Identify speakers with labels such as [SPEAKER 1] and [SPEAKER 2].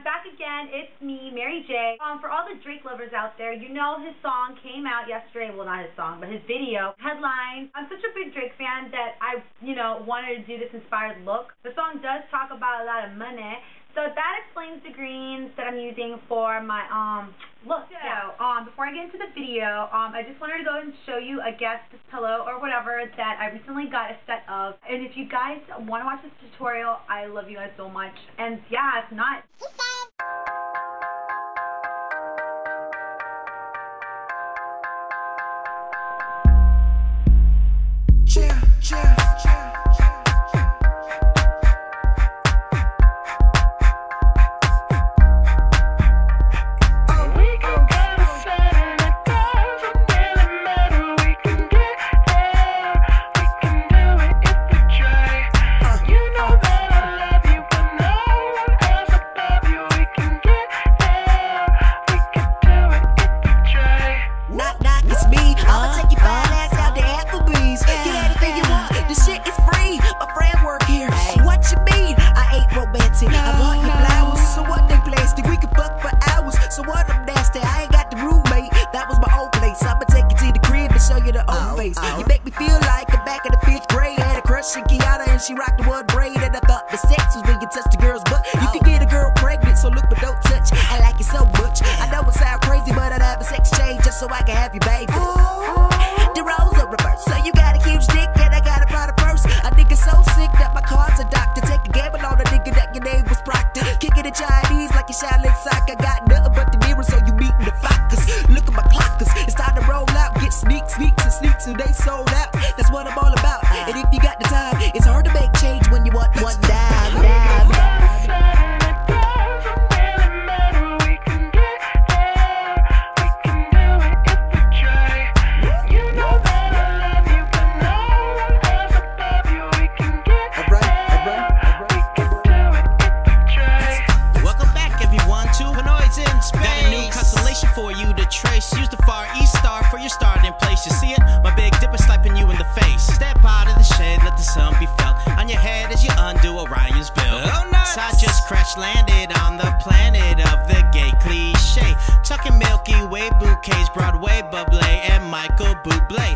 [SPEAKER 1] I'm back again. It's me, Mary J. Um, for all the Drake lovers out there, you know his song came out yesterday. Well, not his song, but his video. Headline. I'm such a big Drake fan that I, you know, wanted to do this inspired look. The song does talk about a lot of money. So that explains the greens that I'm using for my um look. So um before I get into the video, um I just wanted to go and show you a guest pillow or whatever that I recently got a set of. And if you guys want to watch this tutorial, I love you guys so much. And yeah, if not.
[SPEAKER 2] So I can have you, baby. The roles are reversed, so you got a huge dick and I got a Prada purse. A nigga so sick that my car's a doctor. Take a gamble on a nigga that your name was Proctor. Kicking the Chinese like you Shaolin soccer. Got nothing but the mirror, so you meeting the flockers. Look at my clockers, it's time to roll out. Get sneaks, sneaks, and sneaks, and they sold out. That's what I'm all about. And if you got the time, it's hard to make change when you want one
[SPEAKER 3] for you to trace. Use the Far East Star for your starting place. You see it? My Big Dipper slapping you in the face. Step out of the shade, let the sun be felt on your head as you undo Orion's belt. Oh, nuts. I just crash landed on the planet of the gay cliche. Tucking Milky Way bouquets, Broadway bubbly, and Michael Bublé.